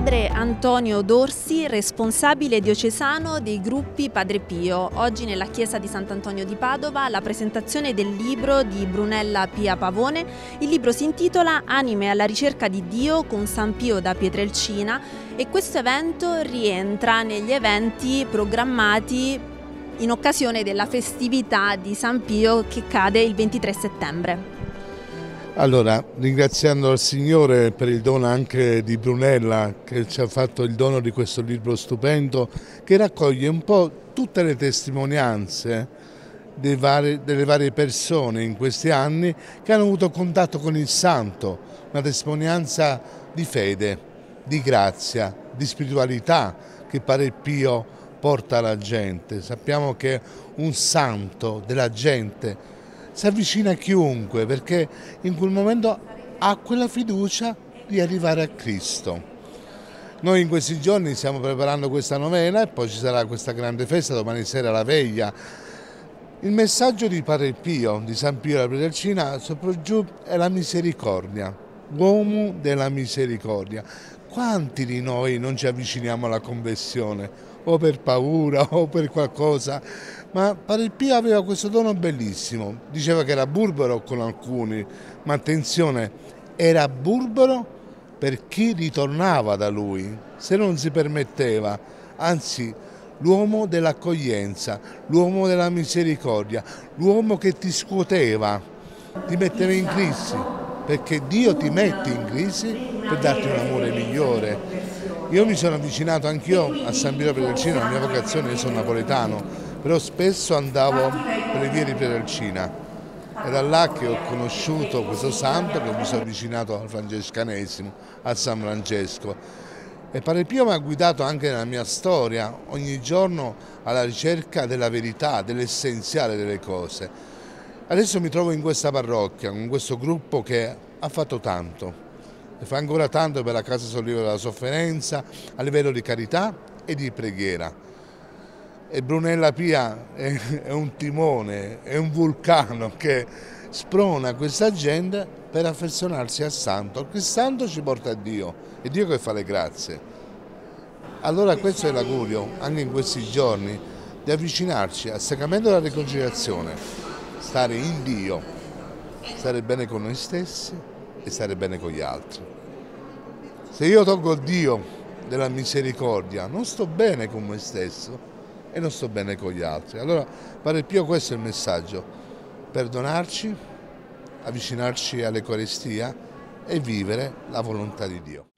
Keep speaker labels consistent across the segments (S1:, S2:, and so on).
S1: Padre Antonio Dorsi, responsabile diocesano dei gruppi Padre Pio. Oggi nella chiesa di Sant'Antonio di Padova la presentazione del libro di Brunella Pia Pavone. Il libro si intitola Anime alla ricerca di Dio con San Pio da Pietrelcina e questo evento rientra negli eventi programmati in occasione della festività di San Pio che cade il 23 settembre.
S2: Allora, ringraziando il Signore per il dono anche di Brunella che ci ha fatto il dono di questo libro stupendo che raccoglie un po' tutte le testimonianze vari, delle varie persone in questi anni che hanno avuto contatto con il Santo, una testimonianza di fede, di grazia, di spiritualità che Padre Pio porta alla gente. Sappiamo che un santo della gente si avvicina a chiunque perché in quel momento ha quella fiducia di arrivare a Cristo. Noi in questi giorni stiamo preparando questa novena e poi ci sarà questa grande festa domani sera la veglia. Il messaggio di Padre Pio, di San Pio della Predelcina, sopra giù è la misericordia, uomo della misericordia. Quanti di noi non ci avviciniamo alla conversione? O per paura o per qualcosa ma Padre Pio aveva questo dono bellissimo, diceva che era burbero con alcuni, ma attenzione, era burbero per chi ritornava da lui, se non si permetteva, anzi l'uomo dell'accoglienza, l'uomo della misericordia, l'uomo che ti scuoteva, ti metteva in crisi, perché Dio ti mette in crisi per darti un amore migliore. Io mi sono avvicinato anch'io a San Pio Pedrocino, la mia vocazione, io sono napoletano, però spesso andavo per le vie di Pieralcina. È da là che ho conosciuto questo santo che mi sono avvicinato al francescanesimo, a San Francesco. E Padre Pio mi ha guidato anche nella mia storia, ogni giorno alla ricerca della verità, dell'essenziale delle cose. Adesso mi trovo in questa parrocchia, con questo gruppo che ha fatto tanto. E fa ancora tanto per la Casa Sollievo della Sofferenza a livello di carità e di preghiera. E Brunella Pia è, è un timone, è un vulcano che sprona questa gente per affezionarsi al santo, il santo ci porta a Dio, è Dio che fa le grazie. Allora questo è l'augurio, anche in questi giorni, di avvicinarci al sacramento della riconciliazione, stare in Dio, stare bene con noi stessi e stare bene con gli altri. Se io tolgo Dio della misericordia, non sto bene con me stesso, e non sto bene con gli altri. Allora, Padre Pio, questo è il messaggio, perdonarci, avvicinarci all'Eucaristia e vivere la volontà di Dio.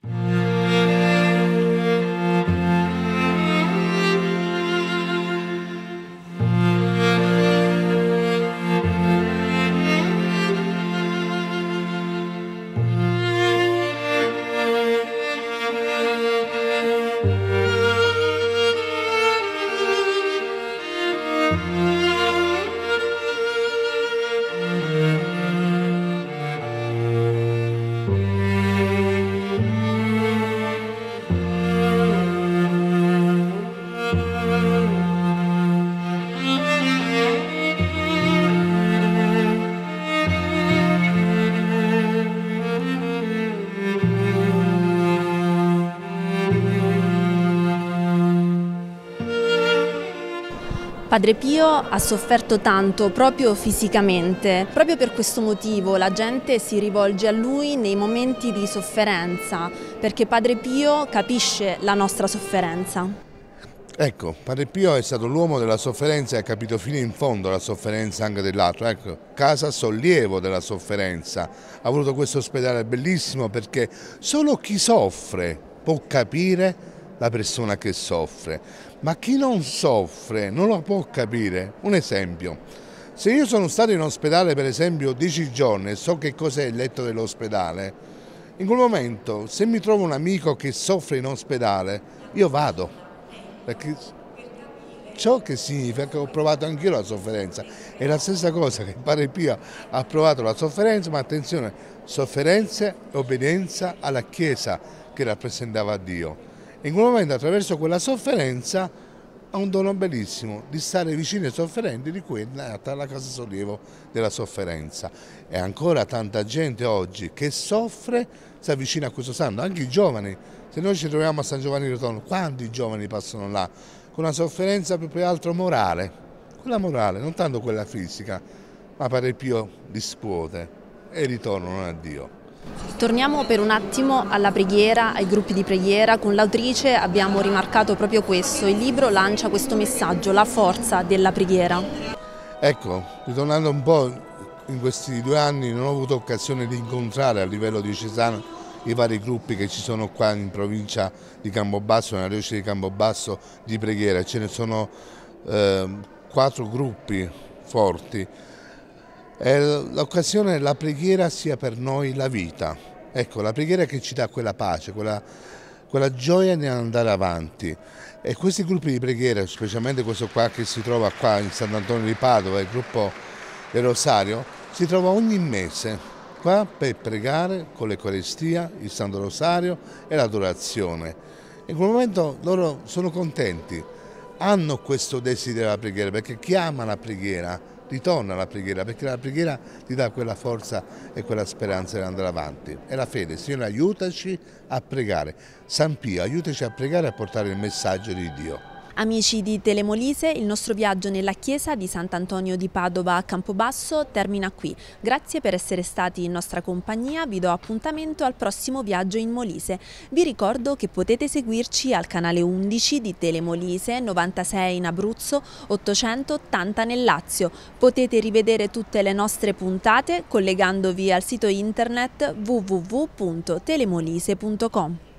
S1: Padre Pio ha sofferto tanto proprio fisicamente, proprio per questo motivo la gente si rivolge a lui nei momenti di sofferenza, perché Padre Pio capisce la nostra sofferenza.
S2: Ecco, Padre Pio è stato l'uomo della sofferenza e ha capito fino in fondo la sofferenza anche dell'altro. Ecco, casa sollievo della sofferenza. Ha voluto questo ospedale bellissimo perché solo chi soffre può capire la persona che soffre, ma chi non soffre non lo può capire. Un esempio, se io sono stato in ospedale per esempio 10 giorni e so che cos'è il letto dell'ospedale, in quel momento se mi trovo un amico che soffre in ospedale, io vado, perché ciò che significa che ho provato anch'io la sofferenza, è la stessa cosa che Padre Pio ha provato la sofferenza, ma attenzione, sofferenza e obbedienza alla Chiesa che rappresentava Dio. In quel momento attraverso quella sofferenza ha un dono bellissimo di stare vicino ai sofferenti, di cui è nata la Casa Sollievo della Sofferenza. E ancora tanta gente oggi che soffre si avvicina a questo santo, anche i giovani. Se noi ci troviamo a San Giovanni Rotondo, quanti giovani passano là? Con una sofferenza proprio altro morale, quella morale, non tanto quella fisica, ma pare più dispuote e ritornano a Dio.
S1: Torniamo per un attimo alla preghiera, ai gruppi di preghiera. Con l'autrice abbiamo rimarcato proprio questo. Il libro lancia questo messaggio, la forza della preghiera.
S2: Ecco, ritornando un po' in questi due anni non ho avuto occasione di incontrare a livello diocesano i vari gruppi che ci sono qua in provincia di Campobasso, nella diocesi di Campobasso di preghiera. Ce ne sono eh, quattro gruppi forti L'occasione, la preghiera sia per noi la vita. Ecco, la preghiera che ci dà quella pace, quella, quella gioia nell'andare avanti. E questi gruppi di preghiera, specialmente questo qua che si trova qua in Sant'Antonio di Padova, il gruppo del Rosario, si trova ogni mese qua per pregare con l'Eucaristia, il Santo Rosario e l'adorazione. In quel momento loro sono contenti, hanno questo desiderio della preghiera, perché chi ama la preghiera ritorna alla preghiera, perché la preghiera ti dà quella forza e quella speranza di andare avanti. È la fede, Signore aiutaci a pregare. San Pio, aiutaci a pregare e a portare il messaggio di Dio.
S1: Amici di Telemolise, il nostro viaggio nella chiesa di Sant'Antonio di Padova a Campobasso termina qui. Grazie per essere stati in nostra compagnia, vi do appuntamento al prossimo viaggio in Molise. Vi ricordo che potete seguirci al canale 11 di Telemolise, 96 in Abruzzo, 880 nel Lazio. Potete rivedere tutte le nostre puntate collegandovi al sito internet www.telemolise.com.